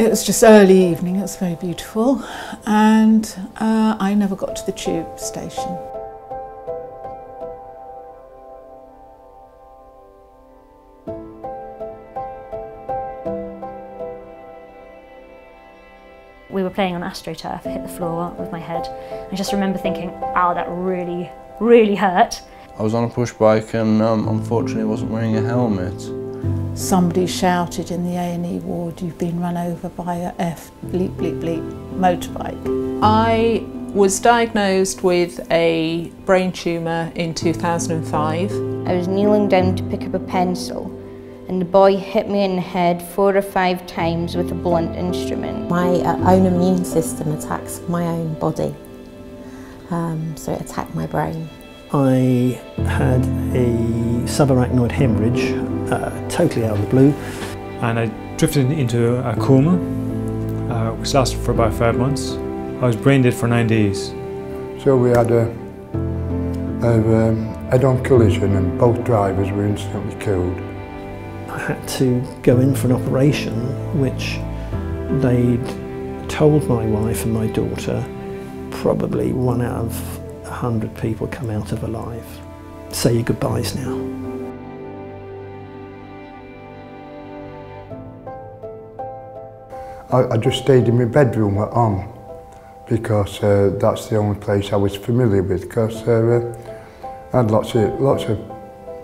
It was just early evening, it was very beautiful, and uh, I never got to the tube station. We were playing on AstroTurf, hit the floor with my head. I just remember thinking, ow, that really, really hurt. I was on a push bike and um, unfortunately wasn't wearing a helmet. Somebody shouted in the A&E ward, you've been run over by a F bleep bleep bleep motorbike. I was diagnosed with a brain tumour in 2005. I was kneeling down to pick up a pencil and the boy hit me in the head four or five times with a blunt instrument. My uh, own immune system attacks my own body, um, so it attacked my brain. I had a subarachnoid hemorrhage, uh, totally out of the blue. And I drifted into a coma, uh, which lasted for about five months. I was brain dead for nine days. So we had a, a um, head-on collision and both drivers were instantly killed. I had to go in for an operation which they'd told my wife and my daughter probably one out of a hundred people come out of alive. Say your goodbyes now. I, I just stayed in my bedroom at home because uh, that's the only place I was familiar with because uh, I had lots of lots of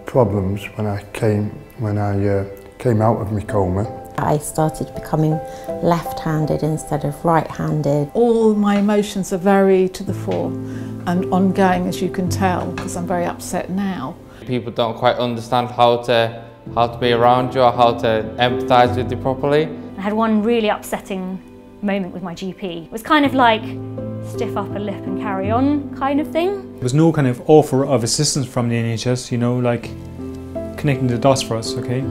problems when I came when I uh, came out of my coma. I started becoming left-handed instead of right-handed. All my emotions are very to the fore and ongoing as you can tell because I'm very upset now. People don't quite understand how to how to be around you or how to empathise with you properly. I had one really upsetting moment with my GP. It was kind of like stiff upper lip and carry on kind of thing. There was no kind of offer of assistance from the NHS, you know, like connecting the dots for us, okay?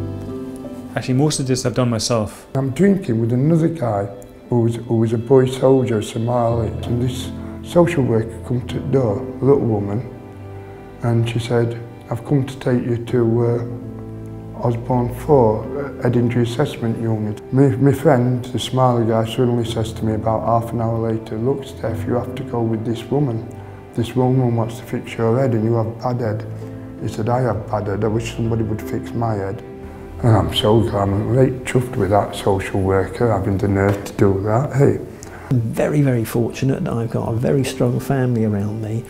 Actually, most of this I've done myself. I'm drinking with another guy who was, who was a boy soldier, Somali, and this social worker come to the door, a little woman, and she said, I've come to take you to uh, Osborne 4, head uh, injury assessment unit. My, my friend, the Somali guy, suddenly says to me about half an hour later, look Steph, you have to go with this woman. This woman wants to fix your head and you have bad head. He said, I have bad head, I wish somebody would fix my head. And I'm so glad, I'm right chuffed with that social worker, having the nerve to do that, hey. I'm very, very fortunate that I've got a very strong family around me.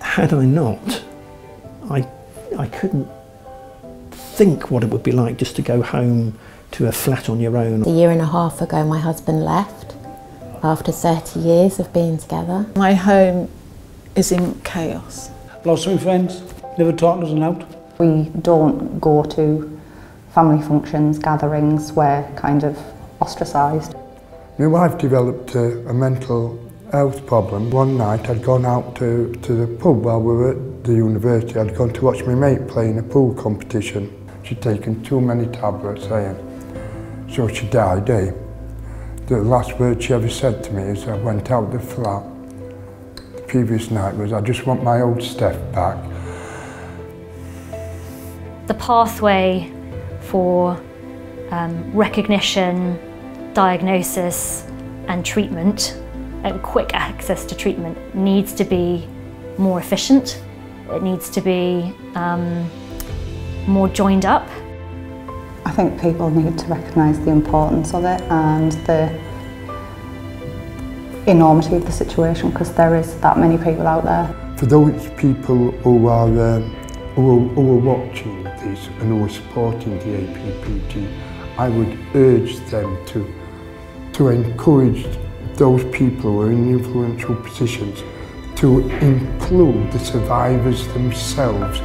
Had I not, I, I couldn't think what it would be like just to go home to a flat on your own. A year and a half ago, my husband left after 30 years of being together. My home is in chaos. Lost some friends, never talked us out. We don't go to family functions, gatherings, we're kind of ostracised. My wife developed a, a mental health problem. One night I'd gone out to, to the pub while we were at the university. I'd gone to watch my mate play in a pool competition. She'd taken too many tablets, eh? So she died, eh? The last word she ever said to me as I went out the flat the previous night was, I just want my old Steph back. The pathway for um, recognition, diagnosis and treatment and quick access to treatment needs to be more efficient. It needs to be um, more joined up. I think people need to recognise the importance of it and the enormity of the situation because there is that many people out there. For those people who are, um, who are, who are watching this and who are supporting the APPG, I would urge them to, to encourage those people who are in influential positions to include the survivors themselves